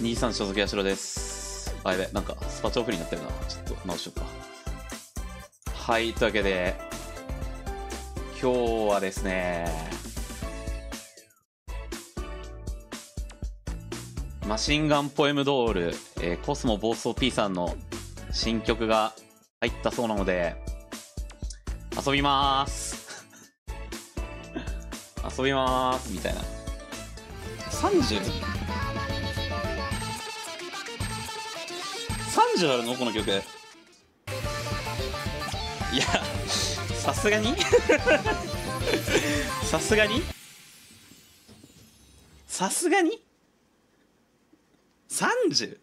23所属八代です。あ、やべ、なんかスパチオフになってるな。ちょっと直しようか。はい、というわけで、今日はですね、マシンガンポエムドール、えーコスモ暴走 P さんの新曲が入ったそうなので、遊びまーす。遊びまーす、みたいな。30? 30あるのこの曲。いや、さすがに？さすがに？さすがに？30?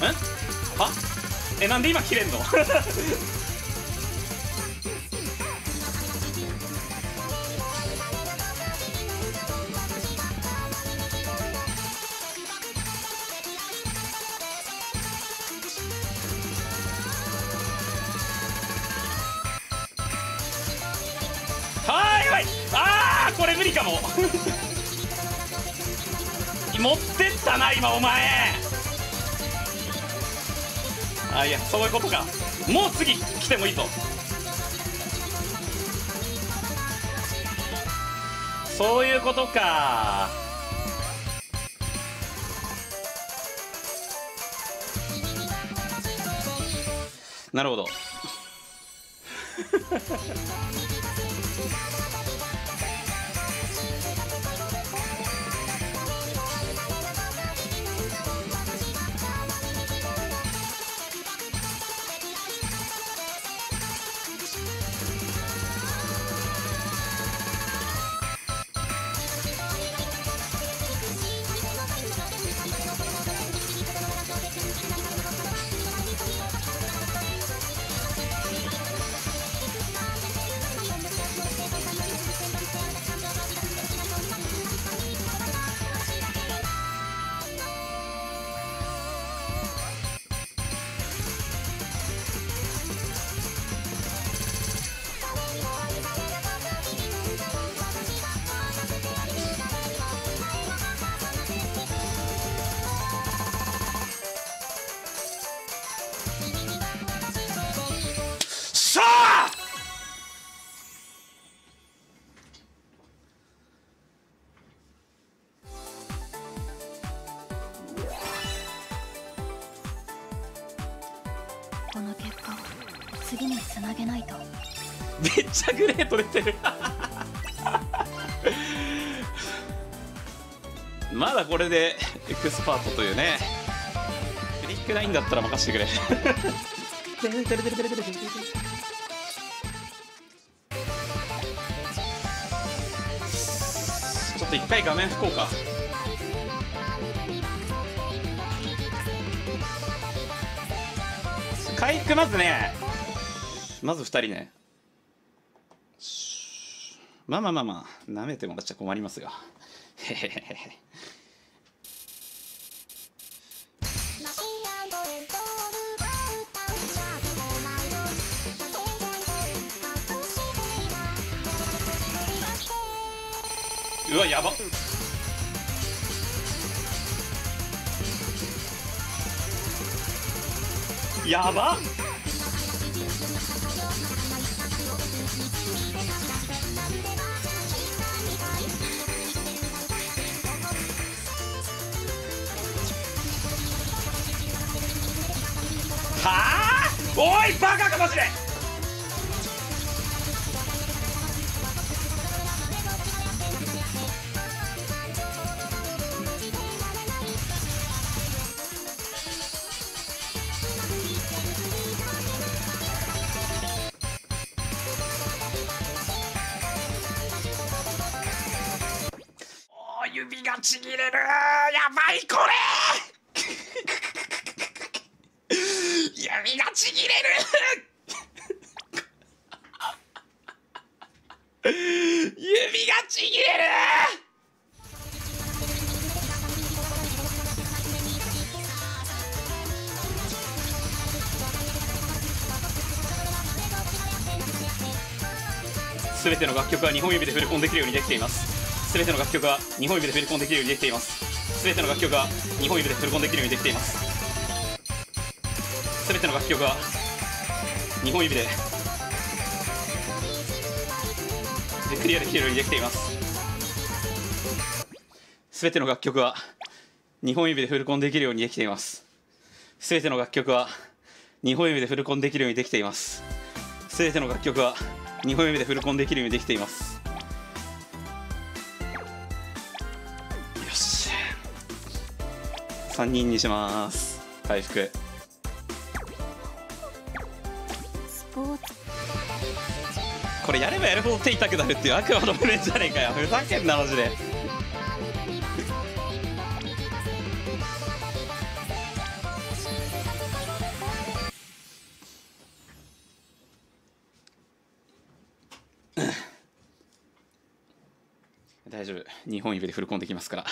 んは？えなんで今切れんの？これ無理かも。持ってったな今お前。あいやそういうことか。もう次来てもいいと。そういうことか。なるほど。この結果を次につなげないと。めっちゃグレート出てる。まだこれでエクスパートというね。クリックないんだったら任せてくれ。ちょっと一回画面吹こうか。回復まずね。まず2人ね。まあまあまあまあ舐めてもらっちゃ困りますよへへへへうわやばやば。はあ？おいバカかもしれん。指がちぎれる。やばいこれ。指がちぎれる。指がちぎれる。すべての楽曲は2本指でフルコンできるようにできています。すべての楽曲は2本指でフルコンできるようにできています。すべての楽曲は2本指でフルコンできるようにできています。すべての楽曲は2本指ででクリアできるようにできています。すべての楽曲は2本指でフルコンできるようにできています。すべての楽曲は2本指でフルコンできるようにできています。すべての楽曲は2本指でフルコンできるようにできています。3人にします。回復。これやればやるほど手痛くなるっていう悪魔の無念じゃねえかよ。ふざけんなマジで。大丈夫。2本指でフルコンできますから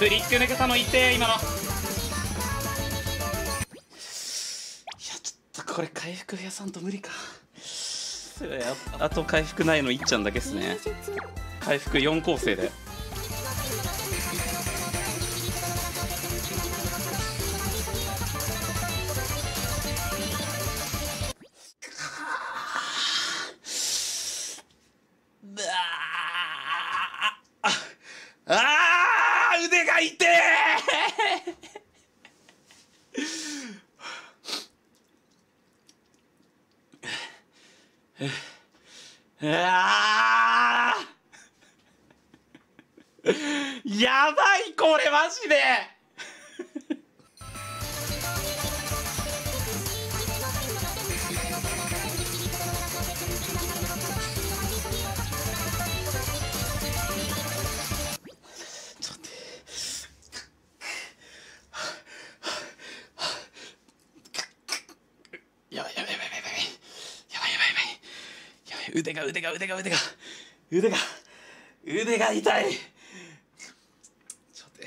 フリック抜けたのいって今の。いやちょっとこれ回復増やさんと無理か。ああと回復ないのいっちゃんだけっすね。回復4構成でやばい腕が腕が腕が腕が。腕が腕が痛いちょっと待って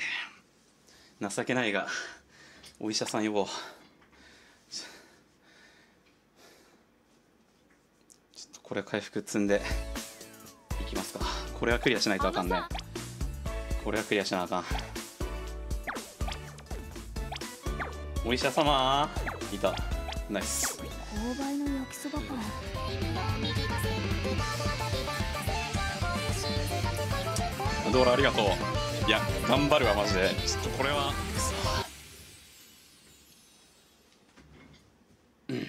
情けないがお医者さん呼ぼう。ちょっとこれ回復積んでいきますか。これはクリアしないとあかんね。これはクリアしなあかん。お医者様いた。ナイス。購買の焼きそばパンドーラありがとういや頑張るわマジで。ちょっとこれは。うん。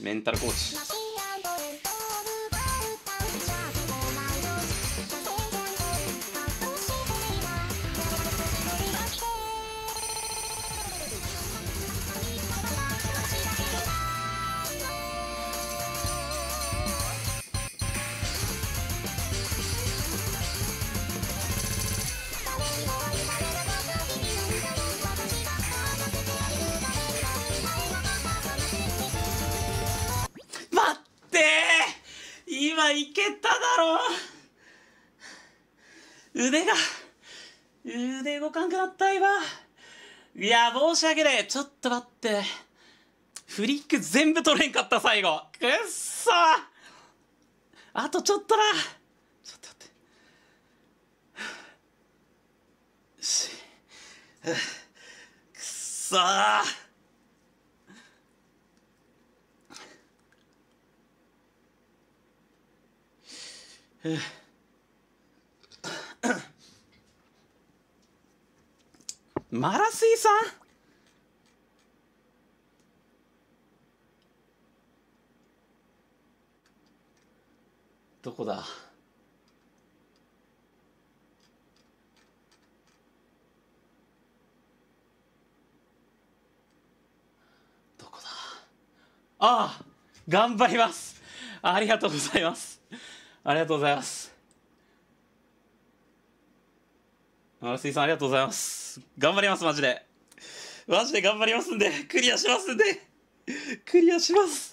メンタルコーチいけただろう。腕が腕動かんくなった今。いや申し訳ない。ちょっと待って。フリック全部取れんかった最後。くっそ。あとちょっとなちょっと待って。くっそ マラスイさん？どこだ？ああ頑張ります。ありがとうございます。ありがとうございます。マルスイさんありがとうございます。頑張りますマジで。マジで頑張りますんでクリアしますんで。クリアします。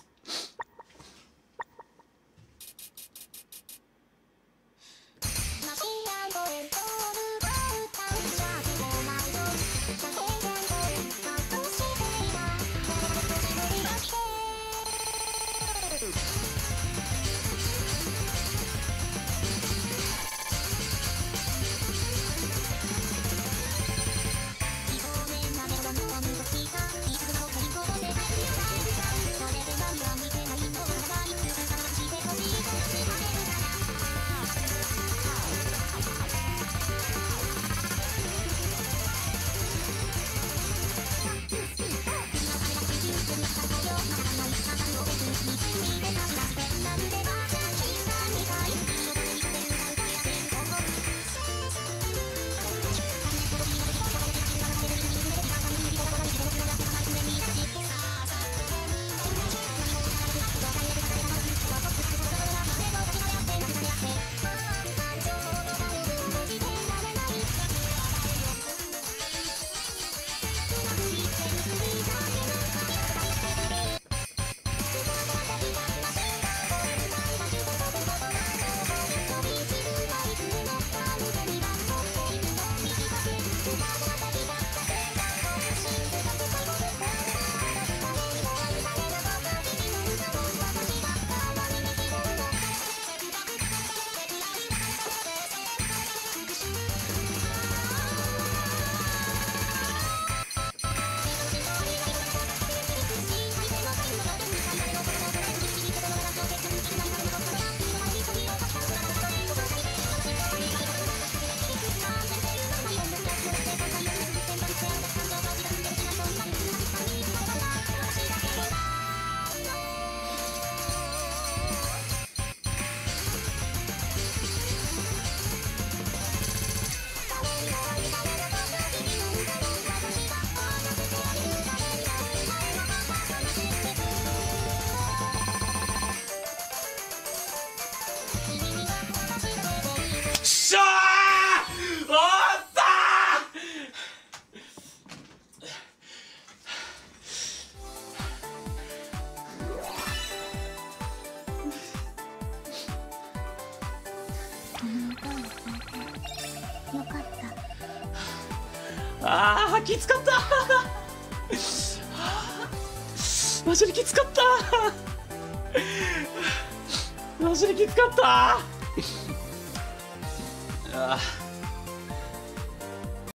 あーきつかった。マジできつかった。マジできつかった。あ